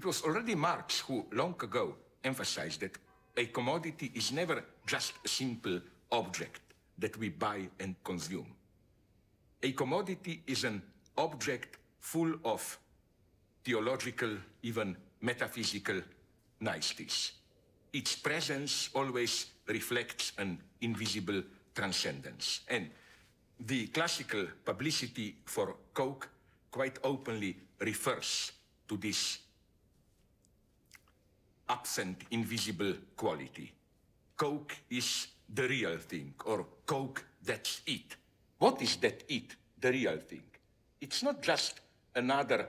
It was already Marx who long ago emphasized that a commodity is never just a simple object that we buy and consume. A commodity is an object full of theological, even metaphysical niceties. Its presence always reflects an invisible transcendence. And the classical publicity for Coke quite openly refers to this absent, invisible quality. Coke is the real thing, or Coke, that's it. What is that it, the real thing? It's not just another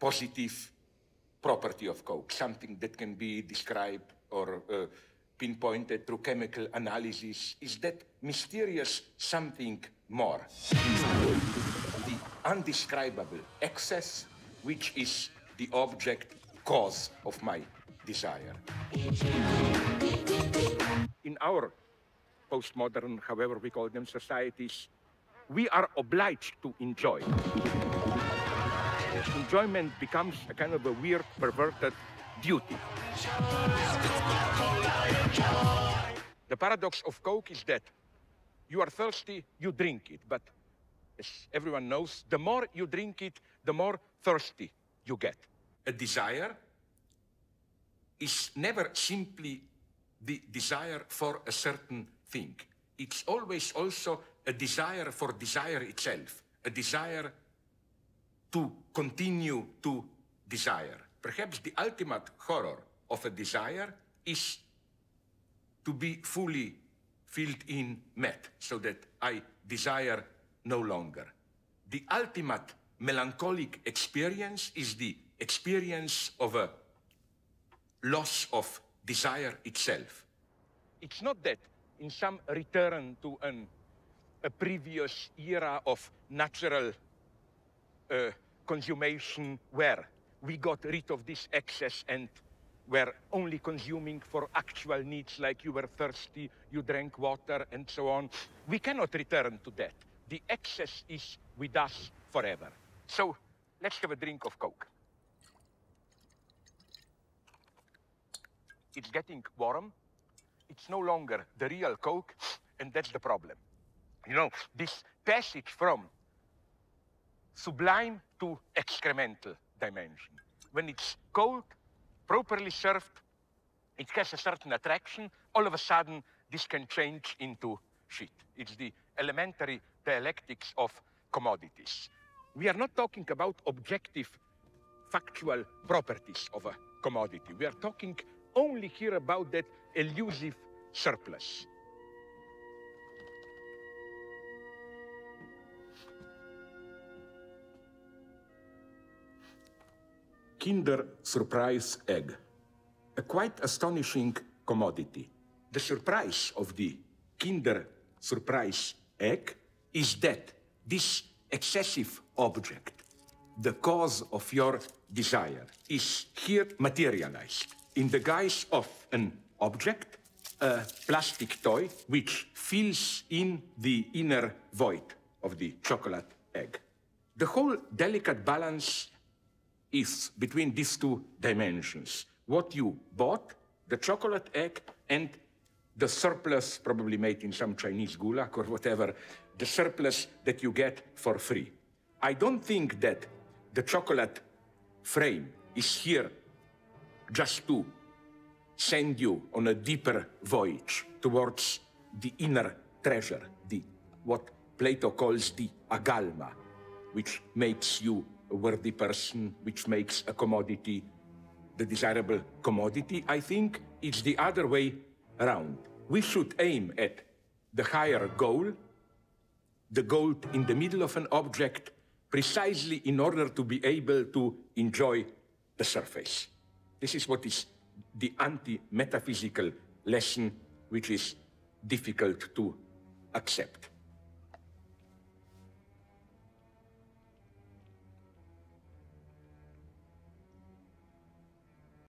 positive property of Coke, something that can be described or uh, pinpointed through chemical analysis, is that mysterious something more. The undescribable excess, which is the object, cause of my desire. In our postmodern, however we call them, societies, we are obliged to enjoy. Enjoyment becomes a kind of a weird, perverted duty. The paradox of Coke is that you are thirsty, you drink it, but as everyone knows, the more you drink it, the more thirsty you get. A desire is never simply the desire for a certain thing. It's always also a desire for desire itself, a desire to continue to desire. Perhaps the ultimate horror of a desire is to be fully filled in met, so that I desire no longer. The ultimate melancholic experience is the experience of a loss of desire itself. It's not that in some return to an, a previous era of natural uh, consummation where we got rid of this excess and were only consuming for actual needs like you were thirsty, you drank water and so on. We cannot return to that. The excess is with us forever. So let's have a drink of Coke. It's getting warm. It's no longer the real Coke, and that's the problem. You know, this passage from sublime to excremental dimension. When it's cold, properly served, it has a certain attraction. All of a sudden, this can change into shit. It's the elementary dialectics of commodities. We are not talking about objective, factual properties of a commodity. We are talking only hear about that elusive surplus. Kinder Surprise Egg, a quite astonishing commodity. The surprise of the Kinder Surprise Egg is that this excessive object, the cause of your desire, is here materialized in the guise of an object, a plastic toy, which fills in the inner void of the chocolate egg. The whole delicate balance is between these two dimensions. What you bought, the chocolate egg, and the surplus, probably made in some Chinese gulag or whatever, the surplus that you get for free. I don't think that the chocolate frame is here just to send you on a deeper voyage towards the inner treasure, the what Plato calls the agalma, which makes you a worthy person, which makes a commodity the desirable commodity. I think it's the other way around. We should aim at the higher goal, the gold in the middle of an object, precisely in order to be able to enjoy the surface. This is what is the anti-metaphysical lesson which is difficult to accept.